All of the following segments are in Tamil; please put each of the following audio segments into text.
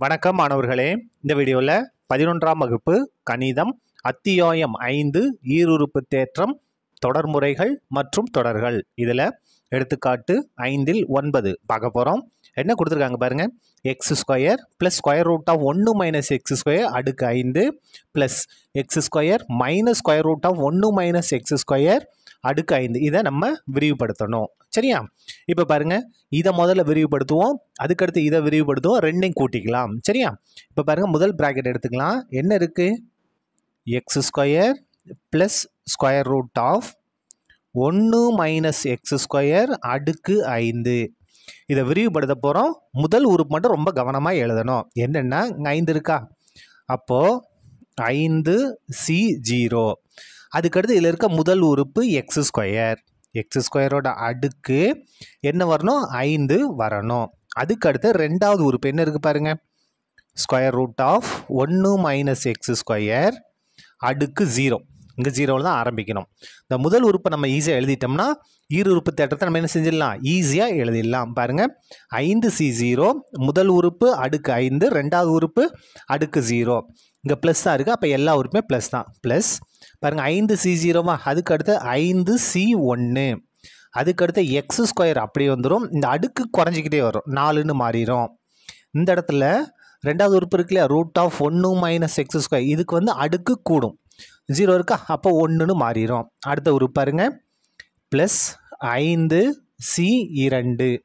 வணக்கம் மாணவர்களே. இந்த வீடியோவில் பதினொன்றாம் வகுப்பு கணிதம் அத்தியாயம் ஐந்து ஈருறுப்பு தேற்றம் தொடர்முறைகள் மற்றும் தொடர்கள். இதில் எடுத்துக்காட்டு ஐந்தில் ஒன்பது பார்க்க போகிறோம் என்ன கொடுத்துருக்காங்க பாருங்க. X square plus square root of ஒன்று மைனஸ் எக்ஸ் ஸ்கொயர் அடுக்கு ஐந்து plus X square minus square root of ஒன்று மைனஸ் எக்ஸ் ஸ்கொயர் அடுக்கு ஐந்து. இதை நம்ம விரிவுபடுத்தணும். சரியா? இப்போ பாருங்க இதை முதல்ல விரிவுபடுத்துவோம். அதுக்கடுத்து இதை விரிவுபடுத்துவோம். ரெண்டையும் கூட்டிக்கலாம். சரியா? இப்போ பாருங்கள் முதல் ப்ராக்கெட் எடுத்துக்கலாம். என்ன இருக்குது X square plus square root of ஒன்று மைனஸ் எக்ஸ் ஸ்கொயர் அடுக்கு ஐந்து. இதை விரிவுபடுத்த போகிறோம் முதல் உறுப்பு மட்டும் ரொம்ப கவனமாக எழுதணும். என்னென்னா இங்கே ஐந்து இருக்கா? அப்போது ஐந்து சி ஜீரோ அதுக்கடுத்து இதில் இருக்க முதல் உறுப்பு எக்ஸ் ஸ்கொயர் எக்ஸ் ஸ்கொயரோட அடுக்கு என்ன வரணும்? ஐந்து வரணும். அதுக்கடுத்து ரெண்டாவது உறுப்பு என்ன இருக்குது பாருங்க? ஸ்கொயர் ரூட் ஆஃப் ஒன்று மைனஸ் எக்ஸ் ஸ்கொயர் அடுக்கு ஜீரோ இங்கே ஜீரோவில் தான் ஆரம்பிக்கணும். இந்த முதல் உறுப்பை நம்ம ஈஸியாக எழுதிட்டோம்னா ஈரு உறுப்பு தேட்டத்தை நம்ம என்ன செஞ்சிடலாம்? ஈஸியாக எழுதிடலாம் பாருங்கள் ஐந்து சி ஜீரோ முதல் உறுப்பு அடுக்கு ஐந்து ரெண்டாவது உறுப்பு அடுக்கு ஜீரோ இங்கே ப்ளஸ் தான் இருக்குது அப்போ எல்லா உறுப்புமே ப்ளஸ் தான். ப்ளஸ் பாருங்கள் ஐந்து சி ஜீரோவா அதுக்கு அடுத்து ஐந்து சி ஒன்று அதுக்கடுத்து எக்ஸ் ஸ்கொயர் அப்படியே வந்துடும் இந்த அடுக்கு குறைஞ்சிக்கிட்டே வரும். நாலுன்னு மாறிடும் இந்த இடத்துல ரெண்டாவது உறுப்பு இருக்கு இல்லையா? ரூட் ஆஃப் ஒன்று மைனஸ் எக்ஸ் ஸ்கொயர் இதுக்கு வந்து அடுக்கு கூடும். ஜீரோ இருக்கா? அப்போ ஒன்றுன்னு மாறிடும் அடுத்த உறுப்பு பாருங்க. ப்ளஸ் ஐந்து சி இரண்டு.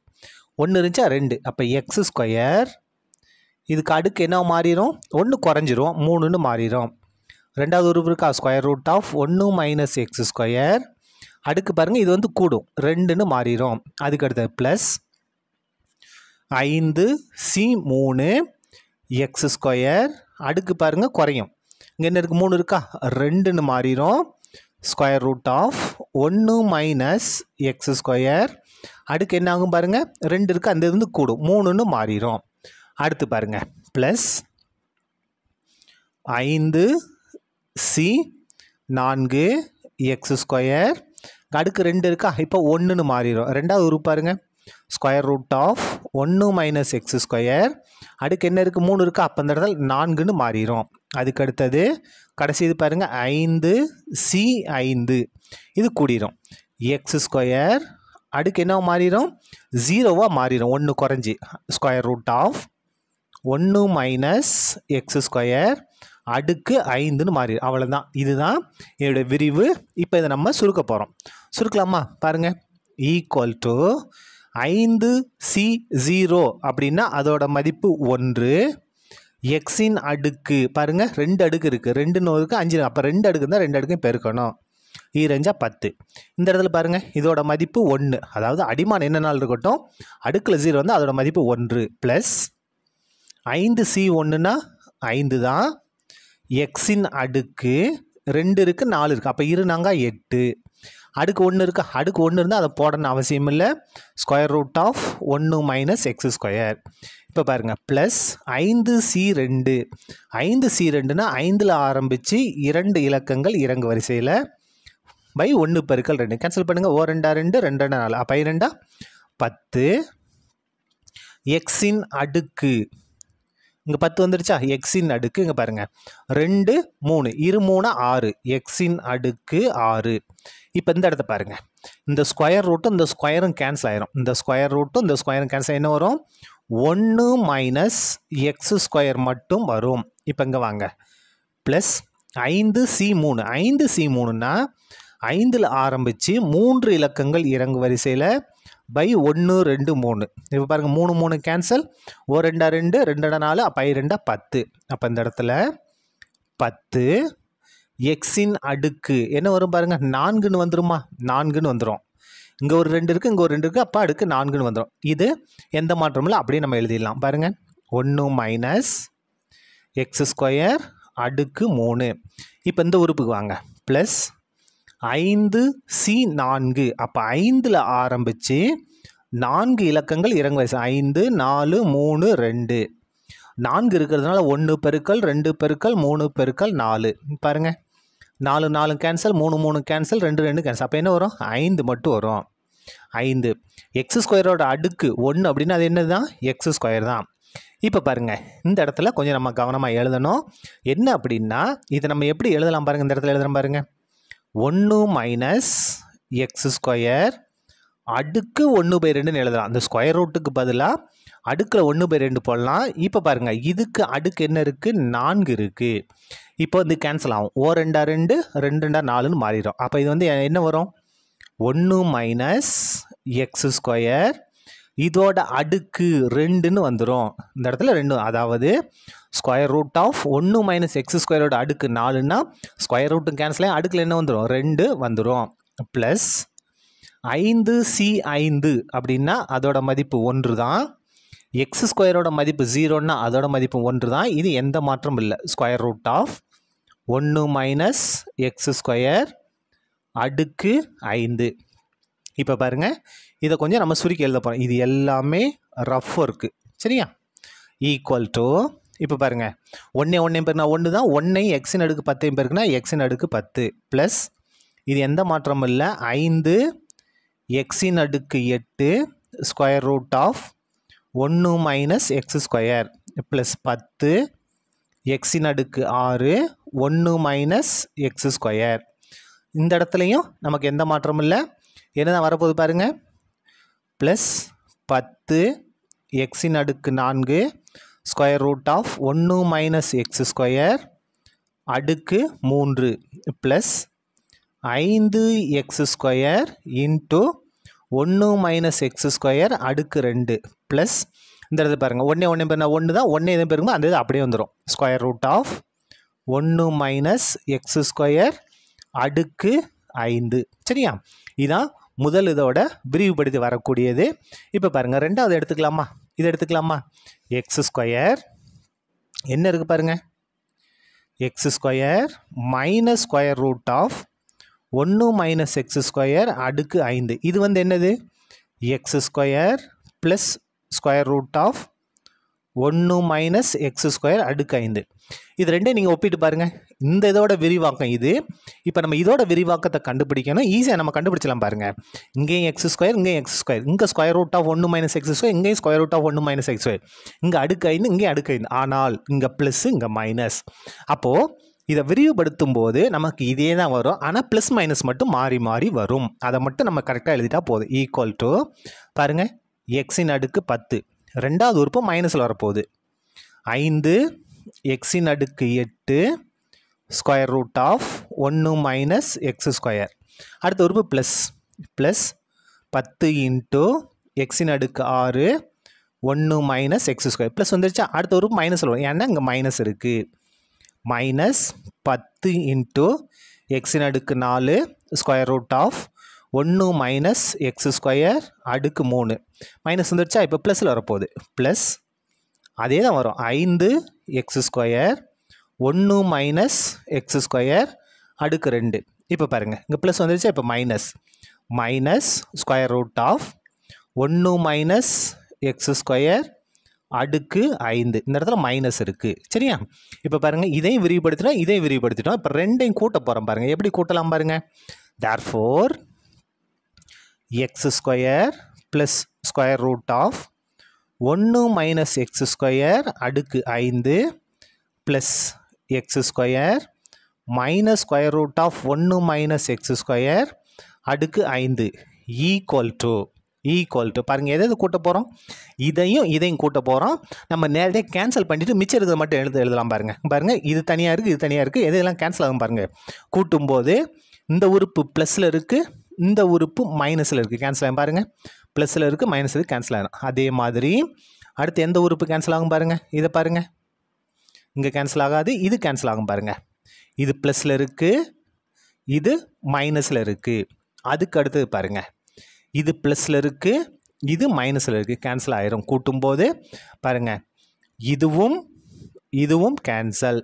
ஒன்று இருந்துச்சா? ரெண்டு. அப்போ எக்ஸ் ஸ்கொயர் இதுக்கு அடுக்கு என்ன மாறிடும் ஒன்று குறைஞ்சிரும். மூணுன்னு மாறிடும் ரெண்டாவது உறுப்பு இருக்கா? ஸ்கொயர் ரூட் ஆஃப் ஒன்று மைனஸ் எக்ஸ் ஸ்கொயர் அடுக்கு பாருங்கள் இது வந்து கூடும். ரெண்டுன்னு மாறிடும் அதுக்கு அடுத்தது ப்ளஸ் ஐந்து சி மூணு எக்ஸ் ஸ்கொயர் அடுக்கு பாருங்கள் குறையும். இங்கே என்ன இருக்குது மூணு இருக்கா? ரெண்டுன்னு மாறிடும் ஸ்கொயர் ரூட் ஆஃப் ஒன்று மைனஸ் எக்ஸ் ஸ்கொயர் அடுக்கு என்ன ஆகும் பாருங்கள் ரெண்டு இருக்குது அந்த இது வந்து கூடும். மூணுன்னு மாறிடும் அடுத்து பாருங்கள் ப்ளஸ் ஐந்து சி நான்கு எக்ஸ் ஸ்கொயர் அடுக்கு ரெண்டு இருக்கா? இப்போ ஒன்றுன்னு மாறிடும். ரெண்டாவது உரு பாருங்க. ஸ்கொயர் ரூட் ஆஃப் ஒன்று மைனஸ் எக்ஸ் ஸ்கொயர் அடுக்கு என்ன இருக்குது மூணு இருக்குது அப்போ அந்த இடத்துல நான்குன்னு மாறிடும். அதுக்கு அடுத்தது கடைசி இது பாருங்கள் ஐந்து சி ஐந்து. இது கூடிரும். எக்ஸ் ஸ்கொயர் அடுக்கு என்ன மாறிடும்? ஜீரோவாக மாறிடும். ஒன்று குறைஞ்சி. ஸ்கொயர் ரூட் ஆஃப் ஒன்று மைனஸ் எக்ஸ் ஸ்கொயர் அடுக்கு ஐந்துன்னு மாறி அவ்வளோதான் இதுதான் என்னுடைய விரிவு. இப்போ இதை நம்ம சுருக்க போகிறோம் சுருக்கலாமா? பாருங்கள் ஈக்குவல் டு ஐந்து சி ஜீரோ அப்படின்னா அதோட மதிப்பு ஒன்று. எக்ஸின் அடுக்கு. பாருங்கள் ரெண்டு அடுக்கு இருக்குது ரெண்டுன்னு இருக்குது அஞ்சு. அப்போ ரெண்டு அடுக்கு இருந்தால் ரெண்டு அடுக்கும் பெருக்கணும். E ஈரஞ்சா பத்து. இந்த இடத்துல பாருங்கள் இதோட மதிப்பு ஒன்று அதாவது அடிமானம் என்ன நாள் இருக்கட்டும்? அடுக்கில் ஜீரோ வந்து அதோட மதிப்பு ஒன்று ப்ளஸ் ஐந்து சி ஒன்றுனா ஐந்து தான் எக்ஸின் அடுக்கு ரெண்டு இருக்குது நாலு இருக்குது அப்போ இருநாங்க எட்டு. அடுக்கு ஒன்று இருக்குது அடுக்கு ஒன்று இருந்தால் அதை போடணும் அவசியம் இல்லை. ஸ்கொயர் ரூட் ஆஃப் ஒன்று மைனஸ் எக்ஸ் ஸ்கொயர் இப்போ பாருங்கள் ப்ளஸ் ஐந்து சி ரெண்டு. ஐந்து சி ரெண்டுனா ஐந்தில் ஆரம்பித்து இரண்டு இலக்கங்கள் இறங்கு வரிசையில் பை ஒன்று பெருக்கல் ரெண்டு. கேன்சல் பண்ணுங்கள் ஓ ரெண்டா ரெண்டு ரெண்டு ரெண்டா நாலு. அப்போ ரெண்டா பத்து. எக்ஸின் அடுக்கு இங்கே பத்து வந்துருச்சா? எக்ஸின் அடுக்கு இங்கே பாருங்கள் ரெண்டு மூணு. இரு மூணு ஆறு. எக்ஸின் அடுக்கு ஆறு. இப்போ இந்த இடத்த பாருங்கள் இந்த ஸ்கொயர் ரூட்டும் இந்த ஸ்கொயரும் கேன்சல் ஆயிரும். இந்த ஸ்கொயர் ரூட்டும் இந்த ஸ்கொயரும் கேன்சல் என்ன வரும்? ஒன்று மைனஸ் எக்ஸ் ஸ்கொயர் மட்டும் வரும். இப்போ இங்கே வாங்க. ப்ளஸ் ஐந்து சி மூணு. ஐந்து சி மூணுன்னா ஐந்தில் ஆரம்பித்து மூன்று இலக்கங்கள் இறங்கு வரிசையில் பை ஒன்று ரெண்டு மூணு. இப்போ பாருங்கள் மூணு மூணு கேன்சல் ஓ ரெண்டா ரெண்டு ரெண்டா நாலு அப்போ ரெண்டா பத்து. அப்போ இந்த இடத்துல பத்து. எக்ஸின் அடுக்கு. என்ன வரும் பாருங்கள் நான்குன்னு வந்துருமா? நான்குன்னு வந்துடும் இங்கே ஒரு ரெண்டு இருக்குது இங்கே ஒரு ரெண்டு இருக்குது அப்போ அடுக்கு நான்குன்னு வந்துடும் இது எந்த மாற்றமும் இல்லை அப்படியே நம்ம எழுதிடலாம். பாருங்கள் ஒன்று மைனஸ் எக்ஸ் ஸ்கொயர் அடுக்கு மூணு. இப்போ இந்த உறுப்புக்கு வாங்க. ப்ளஸ் ஐந்து சி நான்கு. அப்போ ஐந்தில் ஆரம்பித்து நான்கு இலக்கங்கள் இறங்கு வயசு. ஐந்து நாலு மூணு ரெண்டு. நான்கு இருக்கிறதுனால ஒன்று பெருக்கல் ரெண்டு பெருக்கல் மூணு பெருக்கல் நாலு. பாருங்க. நாலு நாலு கேன்சல் மூணு மூணு கேன்சல் ரெண்டு ரெண்டு கேன்சல் அப்போ என்ன வரும்? ஐந்து மட்டும் வரும். ஐந்து. எக்ஸ் ஸ்கொயரோட அடுக்கு ஒன்று அப்படின்னா அது என்னது தான் எக்ஸ் ஸ்கொயர் தான். இப்போ பாருங்கள் இந்த இடத்துல கொஞ்சம் நம்ம கவனமாக எழுதணும். என்ன அப்படின்னா இதை நம்ம எப்படி எழுதலாம் பாருங்கள் இந்த இடத்துல எழுதுகிறோம் பாருங்கள் ஒன்று மைனஸ் எக்ஸ் ஸ்கொயர் அடுக்கு ஒன்று பை ரெண்டுன்னு எழுதலாம். அந்த ஸ்கொயர் ரூட்டுக்கு பதிலாக அடுக்கில் ஒன்று பை ரெண்டு போடலாம். இப்போ பாருங்கள் இதுக்கு அடுக்கு என்ன இருக்குது நான்கு இருக்குது இப்போ வந்து கேன்சல் ஆகும். ஓ ரெண்டா ரெண்டு ரெண்டு ரெண்டா நாலுன்னு மாறிடும். அப்போ இது வந்து என்ன வரும்? ஒன்று மைனஸ் எக்ஸ் ஸ்கொயர் இதோட அடுக்கு ரெண்டுன்னு வந்துடும் இந்த இடத்துல ரெண்டு அதாவது ஸ்கொயர் ரூட் ஆஃப் ஒன்று மைனஸ் எக்ஸ் ஸ்கொயரோட அடுக்கு நாலுன்னா ஸ்கொயர் ரூட்டும் கேன்சல் ஆகி அடுக்கில் என்ன வந்துடும் ரெண்டு வந்துடும் ப்ளஸ் ஐந்து சி ஐந்து அப்படின்னா அதோட மதிப்பு ஒன்று தான். எக்ஸ் ஸ்கொயரோட மதிப்பு ஜீரோன்னா அதோட மதிப்பு ஒன்று தான். இது எந்த மாற்றமும் இல்லை. ஸ்கொயர் ரூட் ஆஃப் ஒன்று மைனஸ் எக்ஸ் ஸ்கொயர் அடுக்கு ஐந்து. இப்போ பாருங்கள் இதை கொஞ்சம் நம்ம சுருக்கி எழுத போகிறோம் இது எல்லாமே ரஃப் ஒர்க்கு சரியா? ஈக்குவல் டு இப்போ பாருங்கள் ஒன்றே ஒன்றே பேருனா ஒன்று தான். ஒன்றை எக்ஸின் அடுக்கு பத்தையும் பேருக்குன்னா எக்ஸின் அடுக்கு பத்து. ப்ளஸ் இது எந்த மாற்றமும் இல்லை. ஐந்து எக்ஸின் அடுக்கு எட்டு ஸ்கொயர் ரூட் ஆஃப் ஒன்று மைனஸ் எக்ஸ் ஸ்கொயர் ப்ளஸ் பத்து எக்ஸின் அடுக்கு ஆறு ஒன்று மைனஸ் எக்ஸ் ஸ்கொயர் இந்த இடத்துலையும் நமக்கு எந்த மாற்றமும் இல்லை? என்னதான் வரப்போகுது பாருங்கள் ப்ளஸ் பத்து எக்ஸின் அடுக்கு நான்கு ஸ்கொயர் ரூட் ஆஃப் ஒன்று மைனஸ் எக்ஸ் ஸ்கொயர் அடுக்கு மூன்று. ப்ளஸ் ஐந்து எக்ஸ் ஸ்கொயர் இன்ட்டு ஒன்று மைனஸ் எக்ஸ் ஸ்கொயர் அடுக்கு ரெண்டு. ப்ளஸ் இந்த இடத்துல பாருங்கள் ஒன்றே ஒன்றே பேர் ஒன்று தான் ஒன்றே எதுவும் பேருங்க அந்த இது அப்படியே வந்துடும் ஸ்கொயர் ரூட் ஆஃப் ஒன்று மைனஸ் எக்ஸ் ஸ்கொயர் அடுக்கு ஐந்து. சரியா? இதான் முதல் இதோட விரிவுபடுத்தி வரக்கூடியது. இப்போ பாருங்கள் ரெண்டாவது எடுத்துக்கலாமா? இது எடுத்துக்கலாமா? எக்ஸ் ஸ்கொயர் என்ன இருக்குது பாருங்கள் X square minus square root of ஒன்று மைனஸ் எக்ஸ் ஸ்கொயர் அடுக்கு ஐந்து. இது வந்து என்னது? X square plus square root of ஒன்று மைனஸ் எக்ஸ் ஸ்கொயர் அடுக்கு ஐந்து. இது ரெண்டையும் நீங்கள் ஒப்பிட்டு பாருங்கள் இந்த இதோட விரிவாக்கம் இது. இப்போ நம்ம இதோட விரிவாக்கத்தை கண்டுபிடிக்கணும். ஈஸியாக நம்ம கண்டுபிடிச்சலாம் பாருங்கள் இங்கேயும் எக்ஸ் ஸ்கொயர் இங்கேயும் எக்ஸ் ஸ்கொயர் இங்கே ஸ்கொயர் ரூட் ஆஃப் ஒன்று மைனஸ் எக்ஸ் ஸ்கொயர் இங்கேயும் ஸ்கொயர் ரூட் ஆஃப் ஒன்று மைனஸ் எக்ஸ் ஸ்கொயர் இங்கே அடுக்கு ஐந்து இங்கே அடுக்கு ஐந்து. ஆனால் இங்கே ப்ளஸ் இங்கே மைனஸ் அப்போது இதை விரிவுபடுத்தும் போது நமக்கு இதே தான் வரும். ஆனால் ப்ளஸ் மைனஸ் மட்டும் மாறி மாறி வரும். அதை மட்டும் நம்ம கரெக்டாக எழுதிட்டா போதும். ஈக்குவல் டு பாருங்கள் எக்ஸின் அடுக்கு பத்து. ரெண்டாவது உறுப்பு மைனஸில் வரப்போகுது. ஐந்து எக்ஸின் அடுக்கு எட்டு ஸ்கொயர் ரூட் ஆஃப் ஒன்று மைனஸ் எக்ஸ் ஸ்கொயர் அடுத்த உறுப்பு ப்ளஸ் ப்ளஸ் பத்து இன்ட்டு எக்ஸின் அடுக்கு ஆறு ஒன்று மைனஸ் எக்ஸ் ஸ்கொயர் ப்ளஸ் வந்துருச்சா? அடுத்த உறுப்பு மைனஸில் வரும். ஏன்னா இங்கே மைனஸ் இருக்குது மைனஸ் பத்து இன்ட்டு எக்ஸின் அடுக்கு நாலு ஸ்கொயர் ரூட் ஆஃப் ஒன்று மைனஸ் எக்ஸ் ஸ்கொயர் அடுக்கு மூணு. மைனஸ் வந்துடுச்சா இப்போ ப்ளஸில் வரப்போகுது. ப்ளஸ் அதே தான் வரும். ஐந்து எக்ஸ் ஸ்கொயர் ஒன்று மைனஸ் எக்ஸ் ஸ்கொயர் அடுக்கு ரெண்டு. இப்போ பாருங்கள் இங்கே ப்ளஸ் வந்துடுச்சா இப்போ minus minus square root of ஒன்று மைனஸ் எக்ஸ் ஸ்கொயர் அடுக்கு ஐந்து. இந்த இடத்துல மைனஸ் இருக்குது சரியா? இப்போ பாருங்கள் இதையும் விரிவுபடுத்தினா இதையும் விரிவுபடுத்திட்டோம். இப்போ ரெண்டையும் கூட்ட போகிறோம் பாருங்கள் எப்படி கூட்டலாம் பாருங்கள் therefore X square plus square root of ஒன்று மைனஸ் எக்ஸ் ஸ்கொயர் அடுக்கு ஐந்து plus X square minus square root of ஒன்று மைனஸ் எக்ஸ் ஸ்கொயர் அடுக்கு ஐந்து. ஈக்குவல் டு ஈக்குவல் டு பாருங்கள் எதை எது கூட்ட போகிறோம் இதையும் இதையும் கூட்ட போகிறோம் நம்ம நேரடியாக கேன்சல் பண்ணிவிட்டு மிச்சம் இருக்கிறத மட்டும் எழுத எழுதலாம் பாருங்கள் பாருங்கள் இது தனியாக இருக்குது இது தனியாக இருக்குது எதெல்லாம் கேன்சல் ஆகும் பாருங்கள் கூட்டும்போது இந்த உறுப்பு ப்ளஸில் இருக்குது இந்த உறுப்பு மைனஸில் இருக்குது கேன்சல் ஆகும் பாருங்கள் ப்ளஸில் இருக்குது மைனஸில் இருக்குது கேன்சல் ஆகும். அதே மாதிரி அடுத்து எந்த உறுப்பு கேன்சல் ஆகும் பாருங்கள் இதை பாருங்கள் இங்கே கேன்சல் ஆகாது இது கேன்சல் ஆகும் பாருங்கள் இது ப்ளஸில் இருக்குது இது மைனஸில் இருக்குது அதுக்கு அடுத்தது பாருங்கள் இது ப்ளஸில் இருக்குது இது மைனஸில் இருக்குது கேன்சல் ஆயிரும். கூட்டும்போது பாருங்கள் இதுவும் இதுவும் கேன்சல்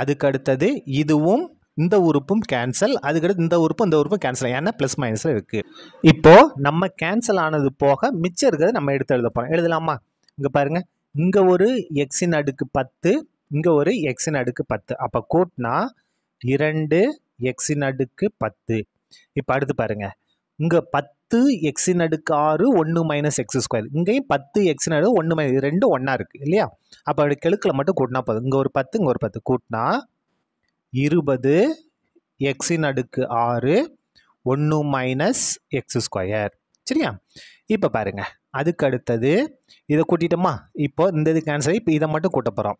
அதுக்கு அடுத்தது இதுவும் இந்த உறுப்பும் கேன்சல் அதுக்கடுத்து இந்த உறுப்பும் இந்த உறுப்பும் கேன்சல் ஏன்னா ப்ளஸ் மைனஸில் இருக்குது இப்போது நம்ம கேன்சல் ஆனது போக மிச்சம் இருக்கிறத நம்ம எடுத்து எழுத போகிறோம் எழுதலாமா? இங்கே பாருங்கள் இங்கே ஒரு எக்ஸின் அடுக்கு பத்து இங்கே ஒரு எக்ஸின் அடுக்கு பத்து. அப்போ கூட்டினா இரண்டு எக்ஸின் அடுக்கு பத்து. இப்போ அடுத்து பாருங்கள் இங்கே பத்து எக்ஸின் அடுக்கு ஆறு ஒன்று மைனஸ் எக்ஸ் ஸ்கொயர் இங்கேயும் பத்து எக்ஸின் அடுக்கு ஒன்று மைனஸ் ரெண்டும் ஒன்றா இருக்குது இல்லையா? அப்போ அப்படி கெழுக்கில் மட்டும் கூட்டினா போதும். இங்கே ஒரு பத்து இங்கே ஒரு பத்து. கூட்டினா இருபது எக்ஸின் அடுக்கு ஆறு ஒன்று மைனஸ் எக்ஸ் ஸ்கொயர் சரியா? இப்போ பாருங்க. அதுக்கு அடுத்தது இதை கூட்டிட்டோமா? இப்போ இந்த இது கேன்சல் இப்போ இதை மட்டும் கூட்ட போகிறோம்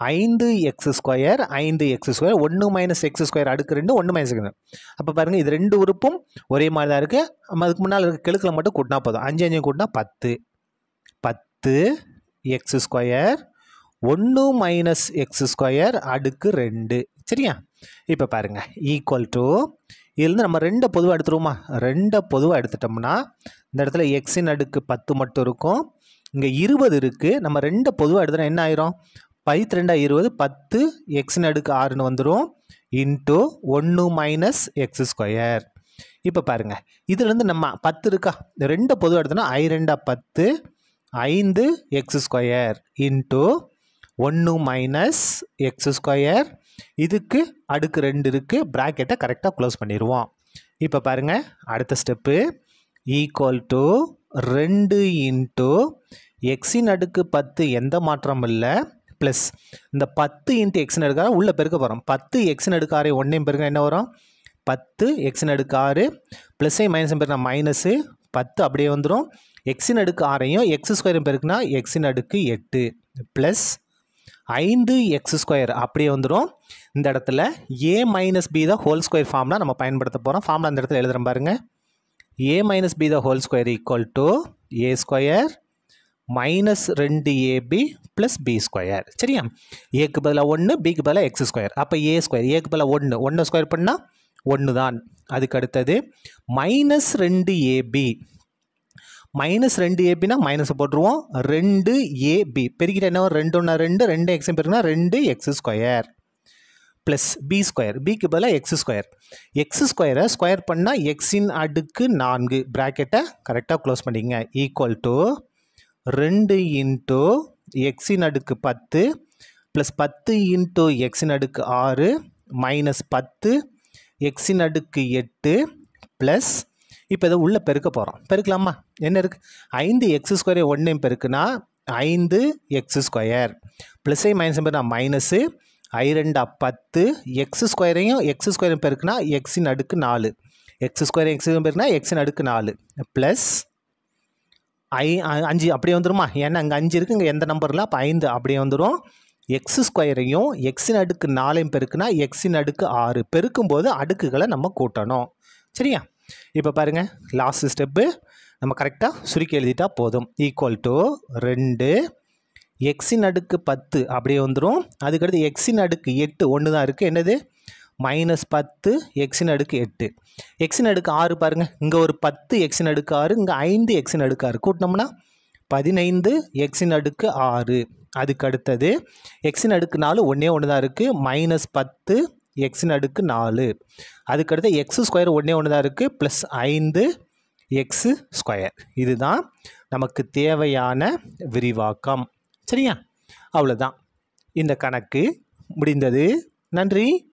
ஐந்து எக்ஸ் ஸ்கொயர் ஐந்து எக்ஸ் ஸ்கொயர் ஒன்று மைனஸ் எக்ஸ் ஸ்கொயர் அடுக்கு ரெண்டு ஒன்று மைனஸ் ரெண்டு அப்போ பாருங்கள் இது ரெண்டு உறுப்பும் ஒரே மாதிரி தான் இருக்குது நம்ம அதுக்கு முன்னால் இருக்க கெழுக்கில் மட்டும் கூட்டினா போதும். அஞ்சு அஞ்சு கூட்டினா பத்து. பத்து எக்ஸ் ஸ்கொயர் ஒன்று மைனஸ் எக்ஸ் ஸ்கொயர் அடுக்கு ரெண்டு. சரியா? இப்போ பாருங்கள் ஈக்குவல் டு இதுலேருந்து நம்ம ரெண்டை பொதுவாக எடுத்துருவோமா? ரெண்டை பொதுவாக எடுத்துட்டோம்னா இந்த இடத்துல எக்ஸின் அடுக்கு பத்து மட்டும் இருக்கும். இங்கே இருபது இருக்குது நம்ம ரெண்டை பொதுவாக எடுத்துனா என்ன ஆயிரும்? பைத்து ரெண்டா இருபது பத்து எக்ஸின் அடுக்கு ஆறுன்னு வந்துடும் இன்ட்டு ஒன்று மைனஸ் எக்ஸ் ஸ்கொயர் இப்போ பாருங்கள் இதுலேருந்து நம்ம பத்து இருக்கா? ரெண்டை பொதுவாக எடுத்தோன்னா ஐ ரெண்டா பத்து ஐந்து எக்ஸ் ஸ்கொயர் இன்ட்டு ஒன்று மைனஸ் எக்ஸ் ஸ்கொயர் இதுக்கு அடுக்கு ரெண்டு இருக்குது ப்ராக்கெட்டை கரெக்டாக க்ளோஸ் பண்ணிடுவோம் இப்போ பாருங்கள் அடுத்த ஸ்டெப்பு ஈக்குவல் டு ரெண்டு இன்ட்டு எக்ஸின் அடுக்கு பத்து எந்த மாற்றமும் இல்லை? ப்ளஸ் இந்த பத்து இன்ட்டு எக்ஸின் அடுக்காக உள்ளே பெருக்க போகிறோம் பத்து எக்ஸின் அடுக்கு ஆறு ஒன்றையும் பெருக்க என்ன வரும்? பத்து எக்ஸின் அடுக்கு ஆறு ப்ளஸ்ஸையும் மைனஸும் பெருக்கினா மைனஸு பத்து அப்படியே வந்துடும் எக்ஸின் அடுக்கு ஆறையும் எக்ஸ் ஸ்கொயரும் பெருக்குனா எக்ஸின் அடுக்கு எட்டு. ப்ளஸ் ஐந்து எக்ஸ் ஸ்கொயர் அப்படியே வந்துடும் இந்த இடத்துல A minus B the whole square ஃபார்ம்னா நம்ம பயன்படுத்த போகிறோம் ஃபார்ம்ல அந்த இடத்துல எழுதுகிறேன் பாருங்க. A minus B the whole square equal to A square minus ரெண்டு ஏபி ப்ளஸ் பி ஸ்கொயர் சரியா? ஏக்கு பதிலாக ஒன்று பிக்கு பதிலாக எக்ஸ் ஸ்கொயர் அப்போ ஏ ஸ்கொயர் ஏக்கு பதிலாக ஒன்று ஒன்று ஸ்கொயர் பண்ணால் ஒன்று தான் அதுக்கு அடுத்தது மைனஸ் ரெண்டு ஏபி மைனஸ் ரெண்டு ஏபினா மைனஸ் போட்டுருவோம். ரெண்டு ஏபி பெருக்கிட்ட என்ன ரெண்டு ஒன்றா ரெண்டு ரெண்டு எக்ஸும் பெருக்குனா ரெண்டு X square plus B square பிக்கு பதிலாக எக்ஸ் ஸ்கொயர் எக்ஸ் ஸ்கொயரை ஸ்கொயர் பண்ணால் எக்ஸின் அடுக்கு நான்கு. ப்ராக்கெட்டை கரெக்டாக க்ளோஸ் பண்ணிக்கங்க. ஈக்குவல் டு ரெண்டு இன்ட்டு எக்ஸின் அடுக்கு பத்து ப்ளஸ் பத்து இன்ட்டு எக்ஸின் அடுக்கு ஆறு மைனஸ் பத்து எக்ஸின் அடுக்கு எட்டு ப்ளஸ் இப்போ இதை உள்ளே பெருக்க போகிறோம் பெருக்கலாமா? என்ன இருக்குது ஐந்து எக்ஸ் ஸ்கொயரை ஒன்றையும் பெருக்குனா ஐந்து எக்ஸ் ஸ்கொயர் ப்ளஸ்ஸை மைனஸ் பெருனா மைனஸு ஐ ரெண்டா பத்து. எக்ஸ் ஸ்கொயரையும் எக்ஸ் ஸ்கொயரையும் பெருக்குனா எக்ஸின் அடுக்கு நாலு. எக்ஸ் ஸ்கொயர் எக்ஸ் பெருக்குனா எக்ஸின் அடுக்கு நாலு. ப்ளஸ் ஐ அஞ்சு அப்படியே வந்துருமா? ஏன்னா அங்கே அஞ்சு இருக்குது இங்கே எந்த நம்பரில் அப்போ ஐந்து அப்படியே வந்துடும் எக்ஸ் ஸ்கொயரையும் எக்ஸின் அடுக்கு நாலையும் பெருக்குனா எக்ஸின் அடுக்கு ஆறு. பெருக்கும்போது அடுக்குகளை நம்ம கூட்டணும். சரியா? இப்போ பாருங்கள் லாஸ்ட் ஸ்டெப்பு நம்ம கரெக்டாக சுருக்கி எழுதிட்டா போதும். ஈக்குவல் டு ரெண்டு எக்ஸின் அடுக்கு பத்து அப்படியே வந்துடும் அதுக்கடுத்து எக்ஸின் அடுக்கு எட்டு ஒன்று தான் இருக்குது என்னது? மைனஸ் பத்து எக்ஸின் அடுக்கு எட்டு. எக்ஸின் அடுக்கு ஆறு பாருங்கள் இங்கே ஒரு பத்து எக்ஸின் அடுக்கு ஆறு இங்கே ஐந்து எக்ஸின் அடுக்கு ஆறு. கூட்டினோம்னா பதினைந்து எக்ஸின் அடுக்கு ஆறு. அதுக்கு அடுத்தது எக்ஸின் அடுக்கு நாலு ஒன்றே ஒன்று தான் இருக்குது மைனஸ் பத்து எக்ஸின் அடுக்கு நாலு. அதுக்கடுத்து எக்ஸ் ஸ்கொயர் ஒன்றே ஒன்று தான் இருக்குது ப்ளஸ் ஐந்து எக்ஸு ஸ்கொயர் இதுதான் நமக்கு தேவையான விரிவாக்கம். சரியா? அவ்வளோதான் இந்த கணக்கு முடிந்தது. நன்றி.